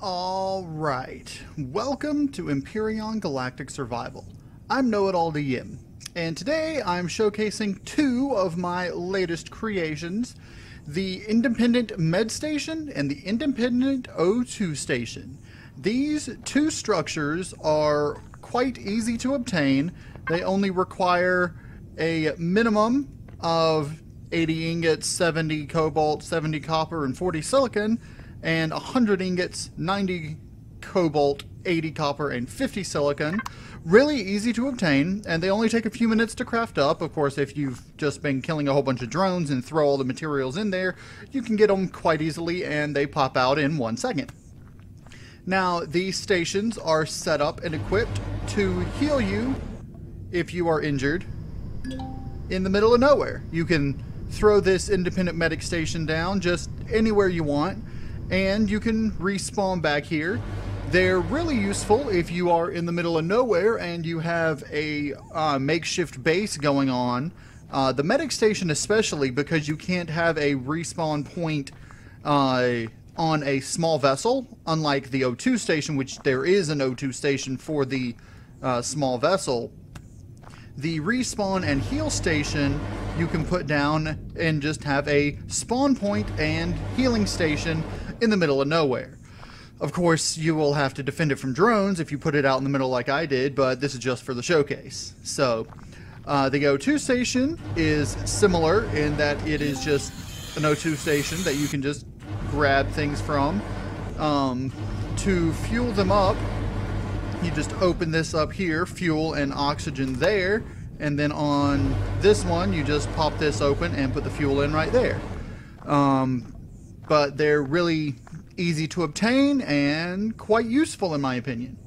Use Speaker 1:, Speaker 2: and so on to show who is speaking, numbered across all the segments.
Speaker 1: Alright, welcome to Empyrion Galactic Survival. I'm Know-It-All DM, and today I'm showcasing two of my latest creations, the Independent Med Station and the Independent O2 Station. These two structures are quite easy to obtain. They only require a minimum of 80 ingots, 70 cobalt, 70 copper, and 40 silicon, and 100 ingots, 90 cobalt, 80 copper, and 50 silicon. Really easy to obtain, and they only take a few minutes to craft up. Of course, if you've just been killing a whole bunch of drones and throw all the materials in there, you can get them quite easily, and they pop out in one second. Now, these stations are set up and equipped to heal you if you are injured in the middle of nowhere. You can throw this independent medic station down just anywhere you want and you can respawn back here. They're really useful if you are in the middle of nowhere and you have a uh, makeshift base going on. Uh, the medic station especially because you can't have a respawn point uh, on a small vessel, unlike the O2 station, which there is an O2 station for the uh, small vessel. The respawn and heal station you can put down and just have a spawn point and healing station in the middle of nowhere. Of course, you will have to defend it from drones if you put it out in the middle like I did, but this is just for the showcase. So, uh, the O2 station is similar in that it is just an O2 station that you can just grab things from. Um, to fuel them up, you just open this up here, fuel and oxygen there, and then on this one, you just pop this open and put the fuel in right there. Um, but they're really easy to obtain and quite useful in my opinion.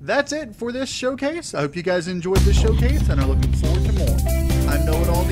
Speaker 1: That's it for this showcase. I hope you guys enjoyed this showcase and are looking forward to more. I'm Know It All